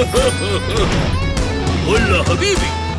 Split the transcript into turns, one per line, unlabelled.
قول له حبيبي.